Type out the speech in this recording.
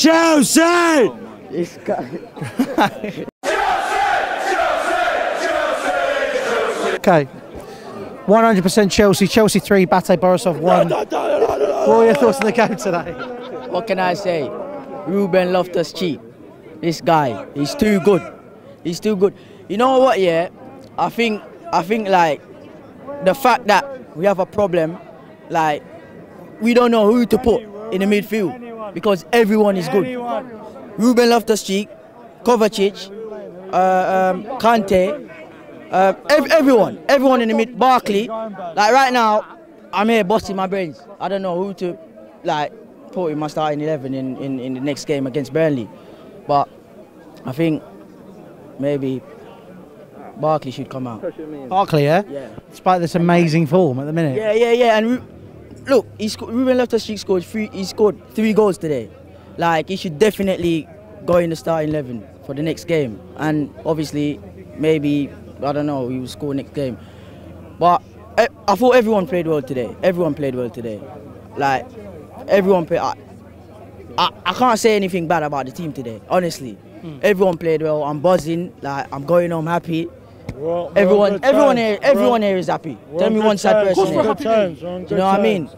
Chelsea! This guy. Okay. 100% Chelsea. Chelsea 3, Bate Borisov 1. What are your thoughts on the game today? What can I say? Ruben Loftus Cheek. This guy, he's too good. He's too good. You know what? Yeah, I think I think like the fact that we have a problem, like we don't know who to put in the midfield because everyone is good. Ruben Loftus Cheek, Kovacic, uh, um, Kante, uh, ev- everyone, everyone in the mid, Barkley. Like right now, I'm here busting my brains. I don't know who to like put in my starting 11 in, in, in the next game against Burnley. But I think maybe Barkley should come out. Barkley, yeah? Yeah. Despite this amazing form at the minute. Yeah, yeah, yeah. And Ru- look, he sco- Ruben Loftus Cheek scored three. He scored three goals today. Like he should definitely go in the starting eleven for the next game. And obviously, maybe I don't know, he will score next game. But I, I thought everyone played well today. Everyone played well today. Like everyone played. I, I, I can't say anything bad about the team today. Honestly, hmm. everyone played well. I'm buzzing. Like I'm going home happy. Everyone, everyone here, everyone here is happy. Tell me one sad person. You know what I mean?